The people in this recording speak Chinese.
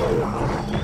来。